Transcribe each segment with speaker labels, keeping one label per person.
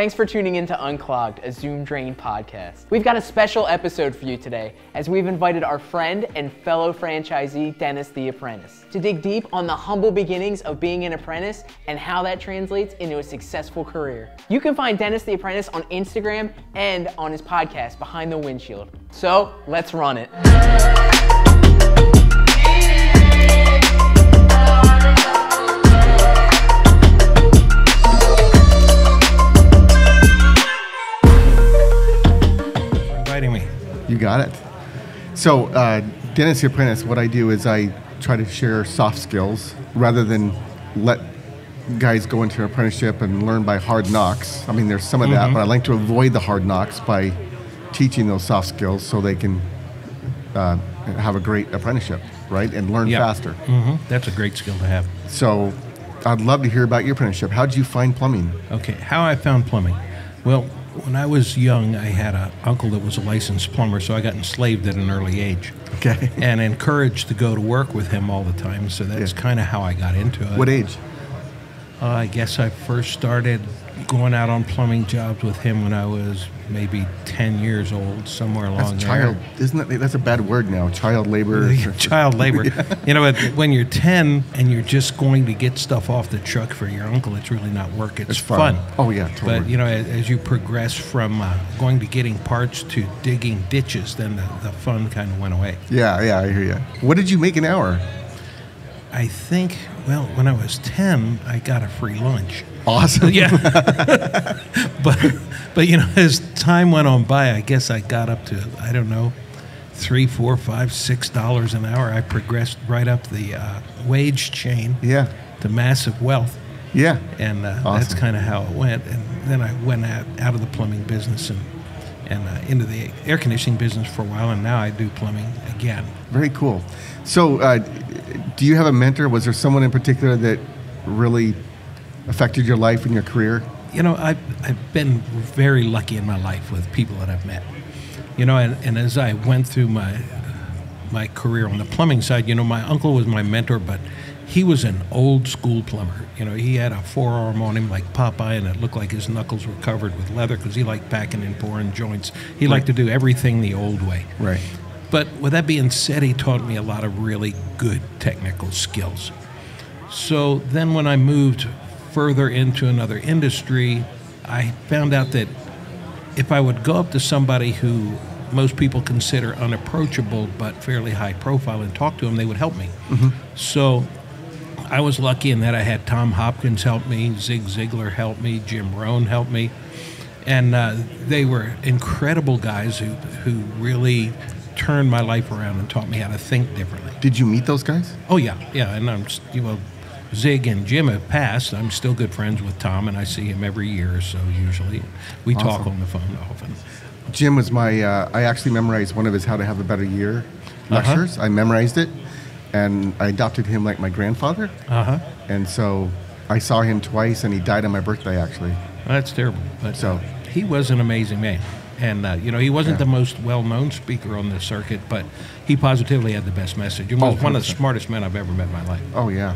Speaker 1: Thanks for tuning in to Unclogged, a Zoom Drain podcast. We've got a special episode for you today as we've invited our friend and fellow franchisee, Dennis the Apprentice, to dig deep on the humble beginnings of being an apprentice and how that translates into a successful career. You can find Dennis the Apprentice on Instagram and on his podcast, Behind the Windshield. So let's run it.
Speaker 2: Got it. So, uh, Dennis the Apprentice, what I do is I try to share soft skills rather than let guys go into an apprenticeship and learn by hard knocks. I mean, there's some of that, but I like to avoid the hard knocks by teaching those soft skills so they can uh, have a great apprenticeship, right? And learn faster.
Speaker 3: Mm-hmm. That's a great skill to have.
Speaker 2: So, I'd love to hear about your apprenticeship. How did you find plumbing?
Speaker 3: Okay, how I found plumbing. Well, when I was young, I had an uncle that was a licensed plumber, so I got enslaved at an early age
Speaker 2: Okay.
Speaker 3: and encouraged to go to work with him all the time. So that's
Speaker 2: Yeah.
Speaker 3: kind of how I got into it.
Speaker 2: What age?
Speaker 3: Uh, I guess I first started going out on plumbing jobs with him when I was maybe 10 years old, somewhere along
Speaker 2: That's
Speaker 3: there.
Speaker 2: child, isn't that? That's a bad word now. Child labor.
Speaker 3: child labor. You know, when you're 10 and you're just going to get stuff off the truck for your uncle, it's really not work. It's,
Speaker 2: It's fun.
Speaker 3: fun.
Speaker 2: Oh, yeah, totally.
Speaker 3: But, you know, as, as you progress from uh, going to getting parts to digging ditches, then the, the fun kind of went away.
Speaker 2: Yeah, yeah, I hear you. What did you make an hour?
Speaker 3: I think, well, when I was 10, I got a free lunch.
Speaker 2: Awesome.
Speaker 3: Yeah. but, but, you know, as time went on by, I guess I got up to, I don't know, three, four, five, six dollars an hour. I progressed right up the uh, wage chain.
Speaker 2: Yeah.
Speaker 3: to massive wealth.
Speaker 2: Yeah.
Speaker 3: And uh, that's kind of how it went. And then I went out, out of the plumbing business and, and uh, into the air conditioning business for a while. And now I do plumbing again.
Speaker 2: Very cool. So, uh, do you have a mentor? Was there someone in particular that really affected your life and your career?
Speaker 3: You know, I've, I've been very lucky in my life with people that I've met. You know, and, and as I went through my my career on the plumbing side, you know, my uncle was my mentor, but he was an old school plumber. You know, he had a forearm on him like Popeye, and it looked like his knuckles were covered with leather because he liked packing and pouring joints. He liked to do everything the old way.
Speaker 2: Right.
Speaker 3: But with that being said, he taught me a lot of really good technical skills. So then when I moved further into another industry, I found out that if I would go up to somebody who most people consider unapproachable but fairly high profile and talk to them, they would help me. So I was lucky in that I had Tom Hopkins help me, Zig Ziglar help me, Jim Rohn help me, and uh, they were incredible guys who who really turned my life around and taught me how to think differently.
Speaker 2: Did you meet those guys?
Speaker 3: Oh yeah, yeah, and I'm you know, Zig and Jim have passed. I'm still good friends with Tom, and I see him every year or so. Usually, we talk on the phone often.
Speaker 2: Jim was my. Uh, I actually memorized one of his "How to Have a Better Year"
Speaker 3: Uh-huh.
Speaker 2: lectures. I memorized it, and I adopted him like my grandfather.
Speaker 3: Uh huh.
Speaker 2: And so I saw him twice, and he died on my birthday actually.
Speaker 3: That's terrible. But
Speaker 2: So-
Speaker 3: he was an amazing man. And, uh, you know, he wasn't
Speaker 2: Yeah.
Speaker 3: the most well known speaker on the circuit, but he positively had the best message. He was
Speaker 2: Oh,
Speaker 3: one of the smartest men I've ever met in my life.
Speaker 2: Oh yeah.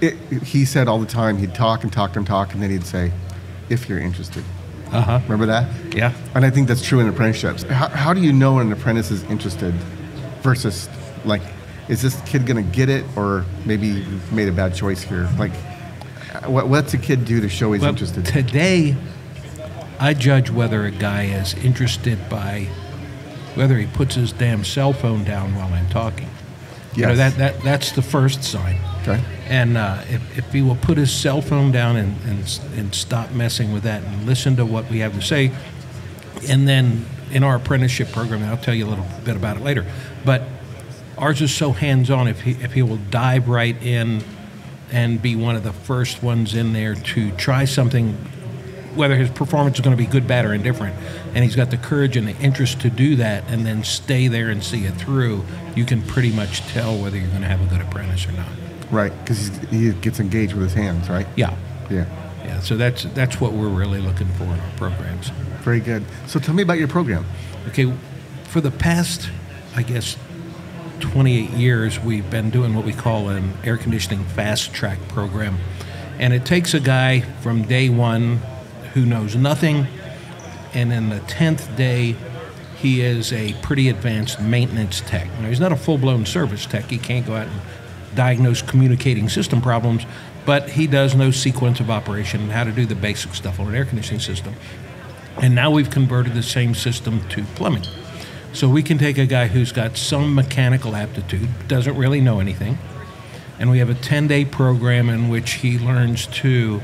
Speaker 2: It, he said all the time he'd talk and talk and talk, and then he'd say, "If you're interested."
Speaker 3: Uh huh.
Speaker 2: Remember that?
Speaker 3: Yeah.
Speaker 2: And I think that's true in apprenticeships. How, how do you know when an apprentice is interested versus like, is this kid going to get it or maybe made a bad choice here? Like, what, what's a kid do to show he's
Speaker 3: Well,
Speaker 2: interested?
Speaker 3: Today, I judge whether a guy is interested by whether he puts his damn cell phone down while I'm talking. You know, that, that, that's the first sign.
Speaker 2: Okay.
Speaker 3: And uh, if, if he will put his cell phone down and, and, and stop messing with that and listen to what we have to say, and then in our apprenticeship program, I'll tell you a little bit about it later, but ours is so hands on. If he, if he will dive right in and be one of the first ones in there to try something, whether his performance is going to be good, bad, or indifferent, and he's got the courage and the interest to do that and then stay there and see it through, you can pretty much tell whether you're going to have a good apprentice or not.
Speaker 2: Right, because he gets engaged with his hands, right?
Speaker 3: Yeah.
Speaker 2: Yeah.
Speaker 3: Yeah, so that's that's what we're really looking for in our programs.
Speaker 2: Very good. So tell me about your program.
Speaker 3: Okay, for the past, I guess, 28 years, we've been doing what we call an air conditioning fast track program. And it takes a guy from day one who knows nothing, and in the tenth day, he is a pretty advanced maintenance tech. Now, he's not a full-blown service tech. He can't go out and diagnose communicating system problems, but he does know sequence of operation and how to do the basic stuff on an air conditioning system. And now we've converted the same system to plumbing. So we can take a guy who's got some mechanical aptitude, doesn't really know anything, and we have a 10 day program in which he learns to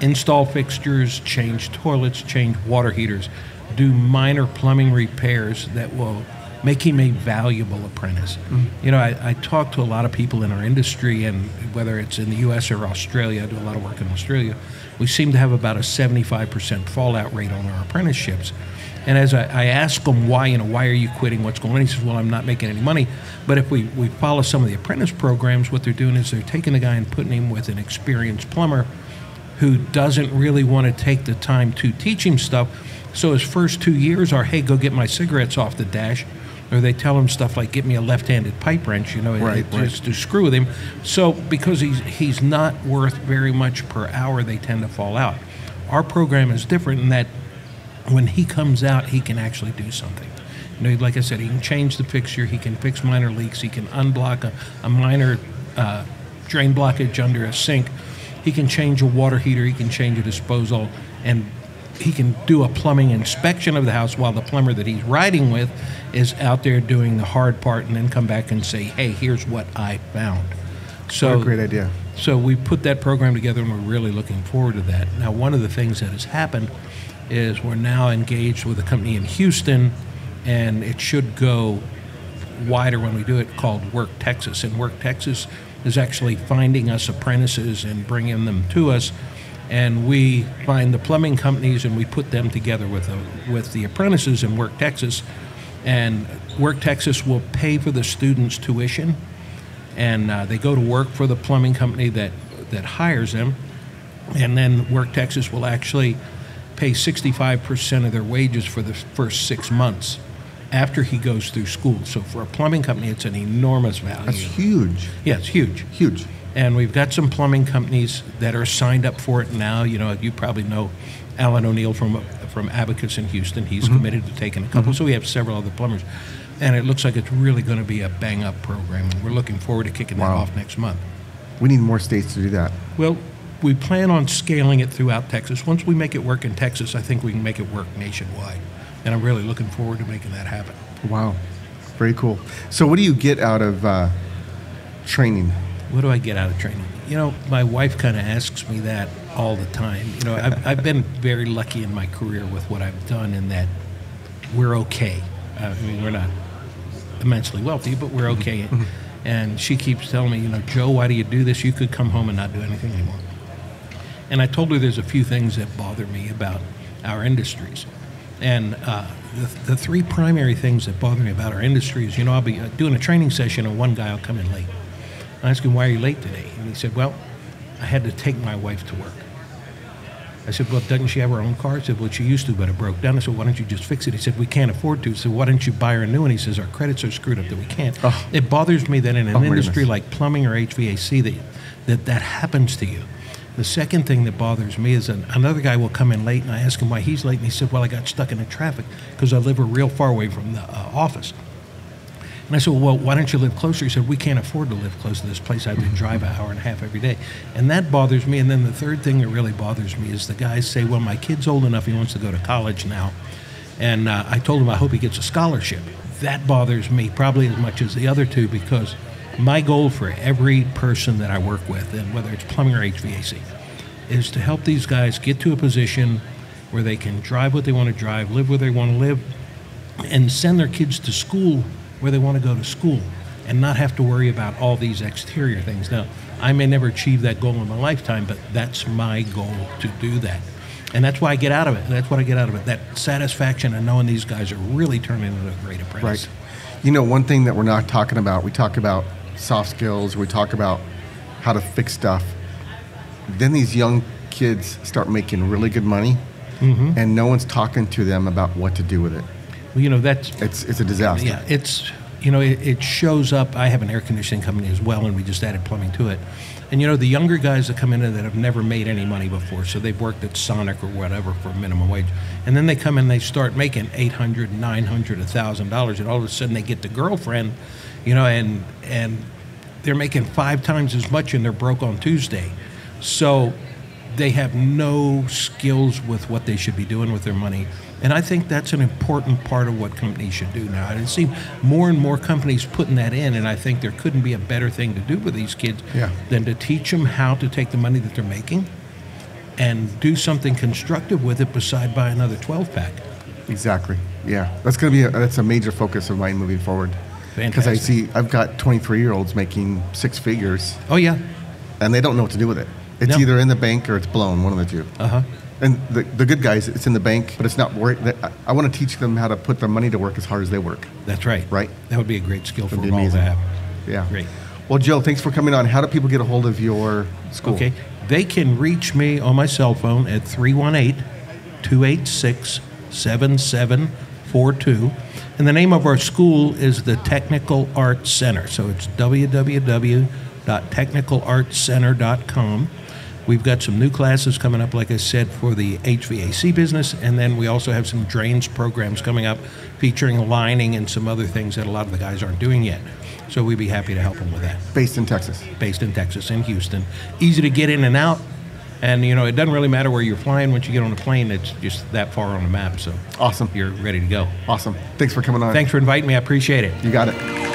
Speaker 3: install fixtures, change toilets, change water heaters, do minor plumbing repairs that will make him a valuable apprentice. Mm-hmm. You know, I, I, talk to a lot of people in our industry, and whether it's in the US or Australia, I do a lot of work in Australia, we seem to have about a 75% fallout rate on our apprenticeships. And as I, I ask them why, you know, why are you quitting? What's going on? He says, well, I'm not making any money. But if we, we follow some of the apprentice programs, what they're doing is they're taking the guy and putting him with an experienced plumber who doesn't really want to take the time to teach him stuff. So his first two years are, hey, go get my cigarettes off the dash or they tell him stuff like, "Get me a left-handed pipe wrench," you know,
Speaker 2: right,
Speaker 3: it, right. just to screw with him. So because he's he's not worth very much per hour, they tend to fall out. Our program is different in that when he comes out, he can actually do something. You know, like I said, he can change the fixture, he can fix minor leaks, he can unblock a, a minor uh, drain blockage under a sink, he can change a water heater, he can change a disposal, and he can do a plumbing inspection of the house while the plumber that he's riding with is out there doing the hard part and then come back and say, hey, here's what I found.
Speaker 2: So what a great idea.
Speaker 3: So we put that program together and we're really looking forward to that. Now, one of the things that has happened is we're now engaged with a company in Houston and it should go wider when we do it called Work Texas. And Work Texas is actually finding us apprentices and bringing them to us. And we find the plumbing companies and we put them together with the, with the apprentices in Work Texas. And Work Texas will pay for the students' tuition, and uh, they go to work for the plumbing company that that hires them, and then Work Texas will actually pay 65% of their wages for the first six months after he goes through school. So for a plumbing company, it's an enormous value.
Speaker 2: That's huge.
Speaker 3: Yeah, it's huge.
Speaker 2: Huge
Speaker 3: and we've got some plumbing companies that are signed up for it now. You know, you probably know Alan O'Neill from from Abacus in Houston. He's mm-hmm. committed to taking a couple. Mm-hmm. So we have several other plumbers, and it looks like it's really going to be a bang up program. And we're looking forward to kicking wow. that off next month.
Speaker 2: We need more states to do that.
Speaker 3: Well, we plan on scaling it throughout Texas. Once we make it work in Texas, I think we can make it work nationwide, and I'm really looking forward to making that happen.
Speaker 2: Wow, very cool. So, what do you get out of uh, training?
Speaker 3: what do I get out of training? You know, my wife kind of asks me that all the time. You know, I've, I've been very lucky in my career with what I've done in that we're okay. Uh, I mean, we're not immensely wealthy, but we're okay. Mm-hmm. And she keeps telling me, you know, Joe, why do you do this? You could come home and not do anything anymore. And I told her there's a few things that bother me about our industries. And uh, the, the three primary things that bother me about our industry is, you know, I'll be uh, doing a training session and one guy will come in late. I asked him, why are you late today? And he said, well, I had to take my wife to work. I said, well, doesn't she have her own car? He said, well, she used to, but it broke down. I said, why don't you just fix it? He said, we can't afford to. So why don't you buy her a new one? He says, our credits are screwed up that we can't. Oh. It bothers me that in an oh, industry like plumbing or HVAC that, that that happens to you. The second thing that bothers me is another guy will come in late, and I ask him why he's late, and he said, well, I got stuck in the traffic because I live real far away from the uh, office. And I said, well, why don't you live closer? He said, we can't afford to live close to this place. I have to drive an hour and a half every day. And that bothers me. And then the third thing that really bothers me is the guys say, well, my kid's old enough, he wants to go to college now. And uh, I told him I hope he gets a scholarship. That bothers me probably as much as the other two because my goal for every person that I work with, and whether it's plumbing or HVAC, is to help these guys get to a position where they can drive what they want to drive, live where they want to live, and send their kids to school where they want to go to school and not have to worry about all these exterior things. Now, I may never achieve that goal in my lifetime, but that's my goal to do that. And that's why I get out of it. That's what I get out of it. That satisfaction of knowing these guys are really turning into a great apprentice.
Speaker 2: Right. You know, one thing that we're not talking about, we talk about soft skills, we talk about how to fix stuff. Then these young kids start making really good money, mm-hmm. and no one's talking to them about what to do with it Well,
Speaker 3: you know that's
Speaker 2: it's it's a disaster.
Speaker 3: Yeah, it's you know, it, it shows up. I have an air conditioning company as well, and we just added plumbing to it. And you know, the younger guys that come in that have never made any money before, so they've worked at Sonic or whatever for minimum wage, and then they come in, they start making eight hundred, nine hundred, a thousand dollars, and all of a sudden they get the girlfriend, you know, and and they're making five times as much, and they're broke on Tuesday. So they have no skills with what they should be doing with their money. And I think that's an important part of what companies should do now. And I see more and more companies putting that in, and I think there couldn't be a better thing to do with these kids
Speaker 2: Yeah.
Speaker 3: than to teach them how to take the money that they're making and do something constructive with it beside buy another 12 pack.
Speaker 2: Exactly. Yeah, that's going to be a, that's a major focus of mine moving forward. Because I see I've got 23 year olds making six figures,
Speaker 3: Oh, yeah.
Speaker 2: and they don't know what to do with it. It's
Speaker 3: No.
Speaker 2: either in the bank or it's blown, one of the two.
Speaker 3: Uh huh.
Speaker 2: And the, the good guys, it's in the bank, but it's not work. I, I want to teach them how to put their money to work as hard as they work.
Speaker 3: That's right.
Speaker 2: Right.
Speaker 3: That would be a great skill for
Speaker 2: That'd be
Speaker 3: them all to have.
Speaker 2: Yeah.
Speaker 3: Great.
Speaker 2: Well, Joe, thanks for coming on. How do people get a hold of your school?
Speaker 3: Okay. They can reach me on my cell phone at 318 286 7742. And the name of our school is the Technical Arts Center. So it's www.technicalartscenter.com. We've got some new classes coming up, like I said, for the HVAC business. And then we also have some drains programs coming up featuring lining and some other things that a lot of the guys aren't doing yet. So we'd be happy to help them with that
Speaker 2: Based in Texas.
Speaker 3: based in Texas, in Houston. Easy to get in and out. And, you know, it doesn't really matter where you're flying. Once you get on a plane, it's just that far on the map. So
Speaker 2: Awesome.
Speaker 3: you're ready to go.
Speaker 2: Awesome. Thanks for coming on.
Speaker 3: Thanks for inviting me. I appreciate it.
Speaker 2: You got it.